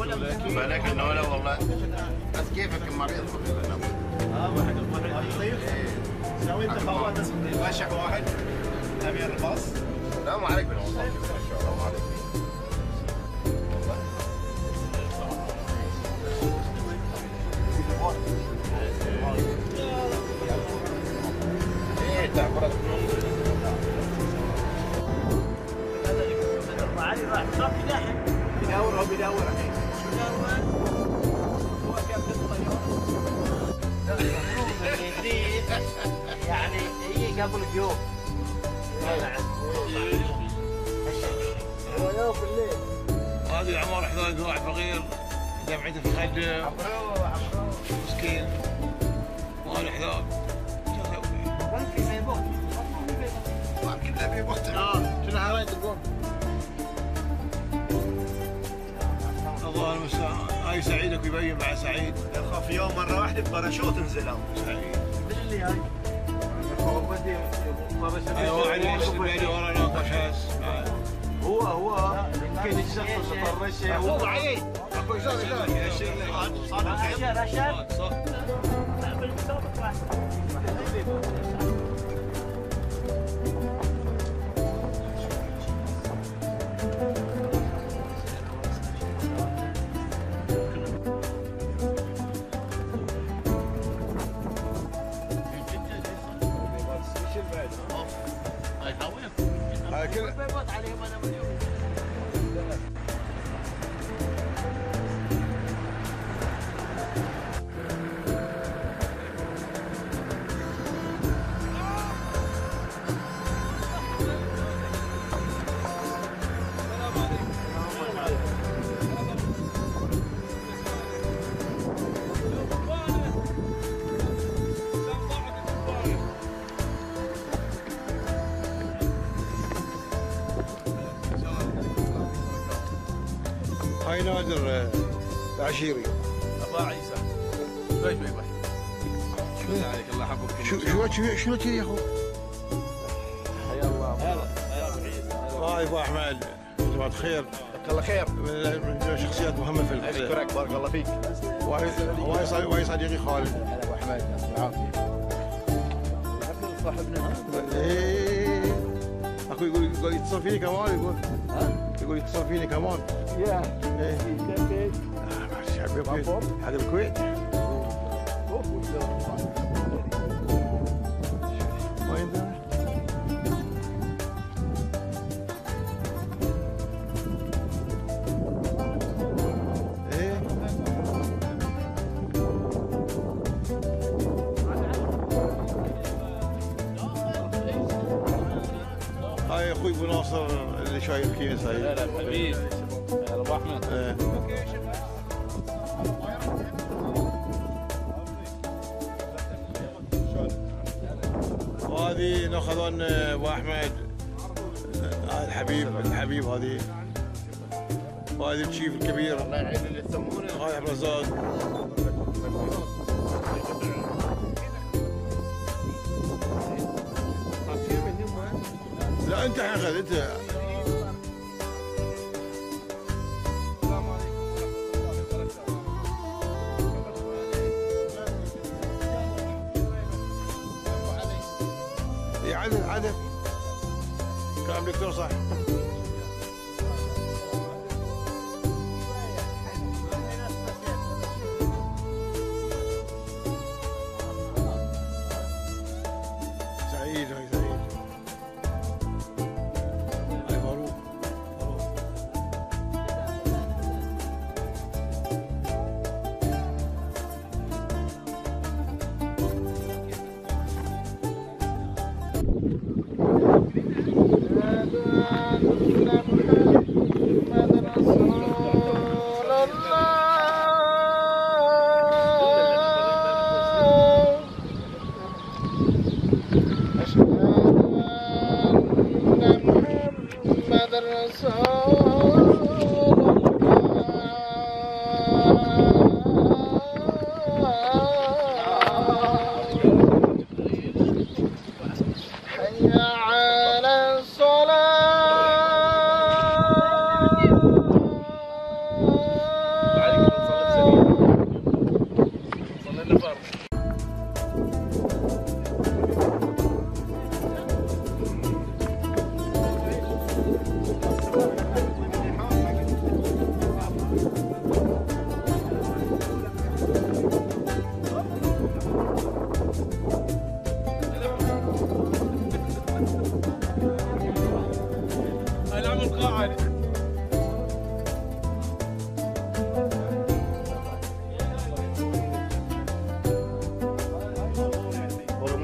بالك انه لا والله بس كيفك مريض آه واحد واحد لطيف سوي انت واحد امير الباص السلام عليكم والله السلام عليكم حذاء واحد فقير دمعته في خده مسكين. وأنا حذاء في بيبوت كنا في آه شنو تقول المستعان. هاي سعيدك يبين مع سعيد. يخاف يوم مرة واحدة بباراشوت نزلوا سعيد. من اللي هاي؟ هاي واحد يسبعني ورا ناقش هاس هو هو. يمكن يشخص الرشه هو. عيد أكو شلون عشان عشان هاي نادر آه، العشيري. أبا عيسى. ليش بيبح؟ شو عليك؟ الله يحفظك. شو شو شو كذي يا اخو؟ حيا الله. هلا ابو عيسى هاي ابو أحمد جماعة خير الله خير من شخصيات مهمة في الفيلم اشكرك بارك الله فيك. وهاي صديقي- خالد. هلا ابو حماد العافيه صاحبنا. إيه. أخوي يقول يقول يتصل فيني كمان يقول. ها؟ يقول يتصل فيني كمان يا إيه آه، ما شعب الكويت هذا بالكويت وين هاي أخوي ابو ناصر اللي شايل كيس هاي هلا حبيب هلا أبو أحمد. وهذه ناخذون أبو أحمد هذا الحبيب الحبيب هذه. وهذه الشيف الكبير. الله يعين اللي تسمونه هاي عبد الرزاق. لا انت حاخذ انت. اي عدل عدل. كلام دكتور صح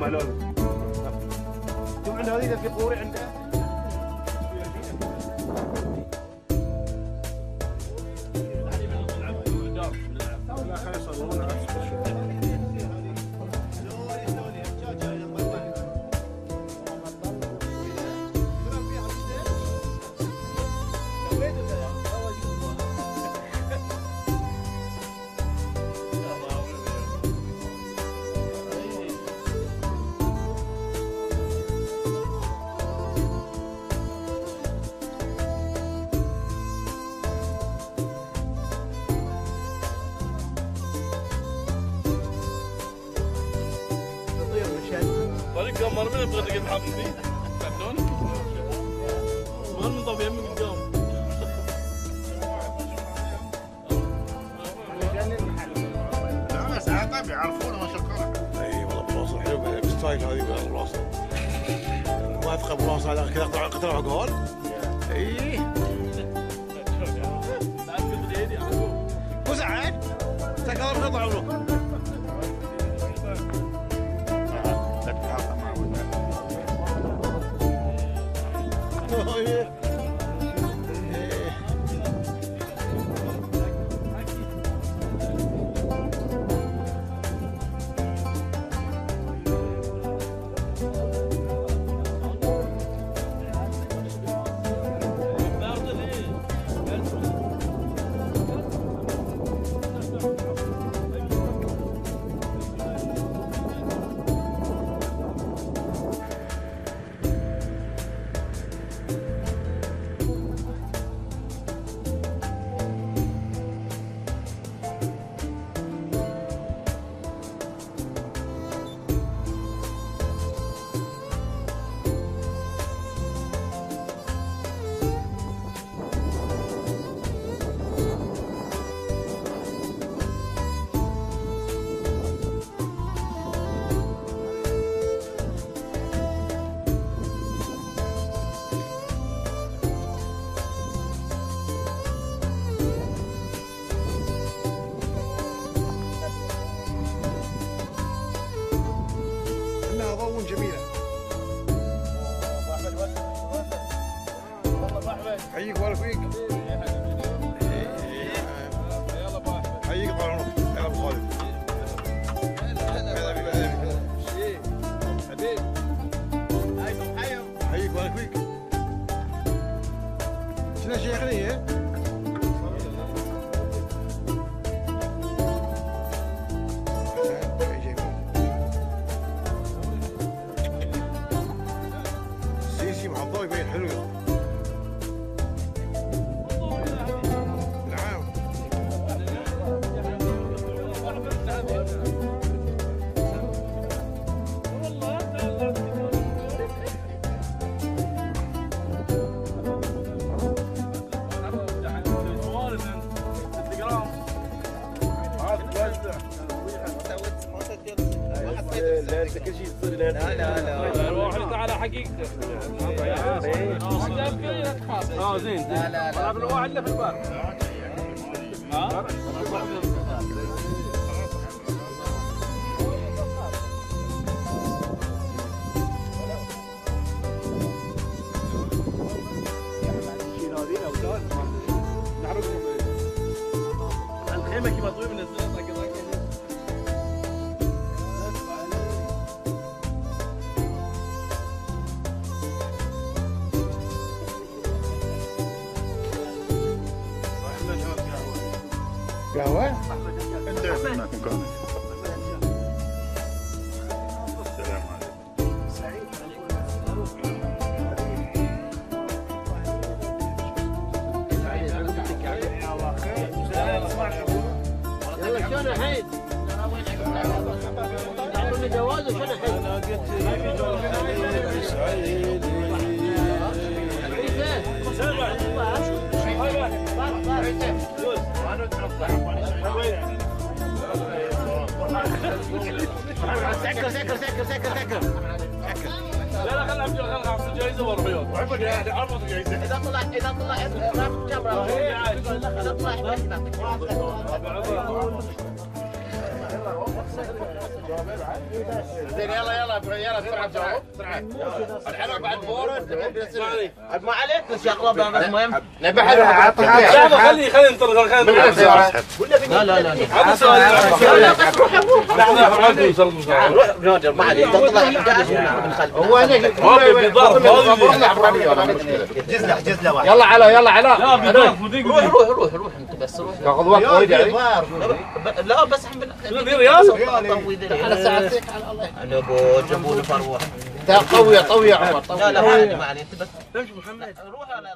مالون. نعم. شوف عندنا هذه في قوري عندنا طريق قمر من يبغى تقعد محمدي تعرفون؟ ما من طبيعي من قدام لا بس عاد يعرفونه ما شكرا إي والله بلاصه حلوة بالستايل هذه والله بلاصه ما اثق بلاصه هذا كذا قطع قطع عقال إي. وسعد تكلم قطع عمره حييك ولا فيك. حييك طال عمرك يا أبو خالد. حييك ولا فيك. شنو شيخني إيه؟ الواحد على حقيقته آه زين لا لا لا الواحد اللي في الباب ها الخيمه كيف طويل من الزيت سكر سكر زين يلا يلا يلا بسرعة بسرعة بسرعة الحين بعد مورد ما عليك بس يقلب المهم نبي حلو لحظه خلي خلي ننطر خلي لا لا لا عطنا سؤال لحظه بنادر ما عليك تطلع. 11 من خلف هو هناك ما في ضرب جزلة جزلة واحد يلا على يلا على. لا في ضرب وديك روح روح روح روح. وقت وايد يعني. لا بس الحين في ريال على ساعتك على الله. أنا ابو جابوا نفر واحد قوية قوية عمر لا لا ما عليك. انت بس محمد. روح على